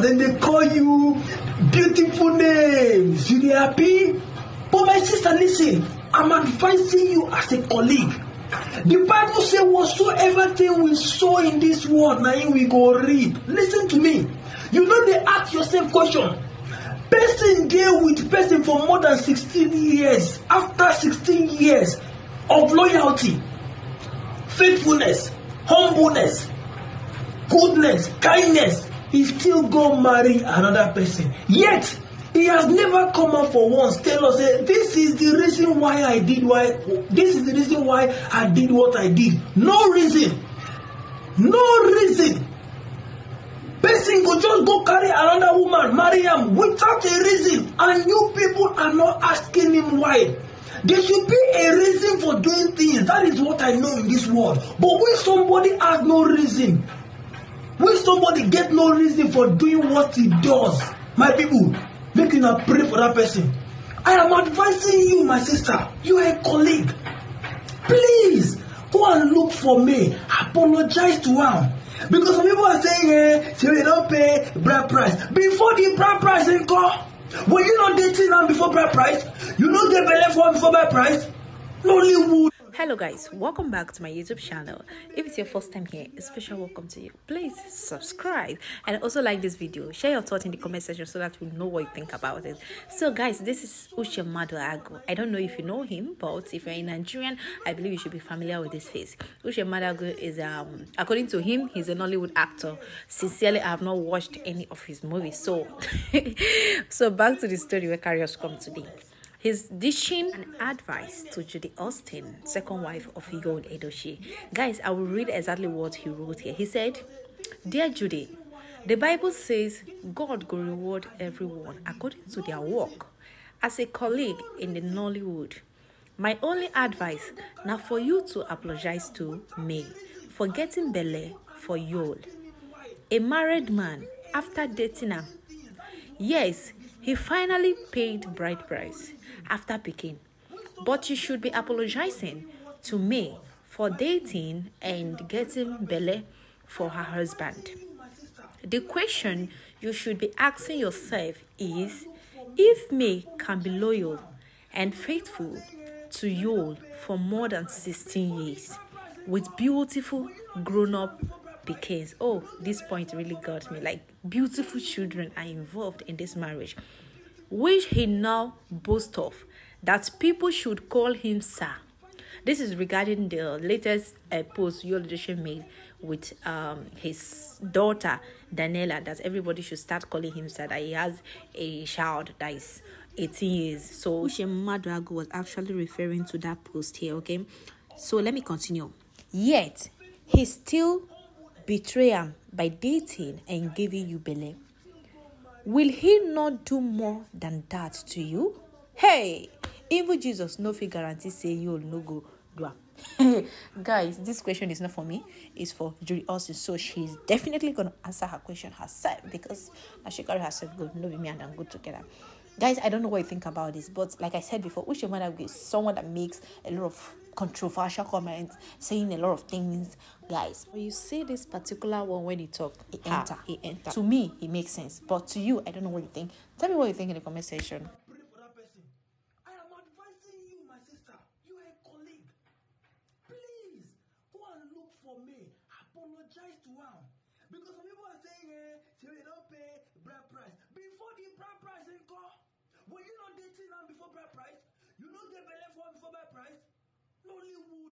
then they call you beautiful names. You dey happy? But my sister, listen, I'm advising you as a colleague. The Bible say whatsoever thing we sow in this world, him we go reap. Listen to me. You know dey ask yourself question. Person dey with person for more than sixteen years. After sixteen years of loyalty, faithfulness, humbleness, goodness, kindness, he still go marry another person. Yet he has never come out for once tell us say this is the reason why I did why this is the reason why I did what I did. No reason. No reason. Person go just go carry another woman, marry am without a reason, and you people are not asking him why. There should be a reason for doing things. That is what I know in this world. But when somebody has no reason, when somebody get no reason for doing what he does, my people, make una pray for that person. I am advising you, my sister. You are a colleague. Please go and look for me. Apologize to am. Because some people are saying, eh, say they don't pay bride price. Before the bride price ain't come, were you not dating am before bride price? You no get belle for am before bride price? Nollywood. Hello guys. Welcome back to my youtube channel. If it's your first time here a special welcome to you. Please subscribe and also like this video. Share your thoughts in the comment section so that we know what you think about it. So guys this is Uche Mmaduagwu i don't know if you know him but if you're a nigerian i believe you should be familiar with this face. Uche Mmaduagwu is um according to him he's an Nollywood actor. Sincerely i have not watched any of his movies. So so back to the story where carriers come today He's dishing an advice to Judy Austin, second wife of Yul Edochie. Guys, I will read exactly what he wrote here. He said, Dear Judy, the Bible says God will reward everyone according to their work. As a colleague in the Nollywood, my only advice now for you to apologize to May for getting belle for Yul. A married man after dating her. Yes, he finally paid bride price after picking. But you should be apologizing to May for dating and getting belle for her husband. The question you should be asking yourself is if May can be loyal and faithful to Yul for more than 16 years with beautiful grown up because oh this point really got me. Like beautiful children are involved in this marriage which he now boasts of that people should call him sir. This is regarding the latest uh, post Yul Edochie made with um, his daughter Daniela that everybody should start calling him sir that he has a child that is 18 years. So Uche Mmaduagwu was actually referring to that post here okay? So let me continue. Yet he still betray am by dating and giving you belle. Will he not do more than that to you? Hey even jesus no fit guarantee say you will no go do am. Guys this question is not for me. It's for Judy Austin. So she's definitely gonna answer her question herself because she carry herself good no be me and i'm good together. Guys i don't know what you think about this but like i said before Uche Mmaduagwu is someone that makes a lot of controversial comments saying a lot of things guys when you see this particular one when he talk he enter he enter to me it makes sense but to you i don't know what you think tell me what you think in the comment section Pray for that person. I am advising you, my sister. You are a colleague. Please go and look for me. Apologize to am. Because some people are saying, eh, say they don't pay bride price. Before the bride price ain't come, were you not dating am before bride price? You no get belle for am before bride price? Nollywood.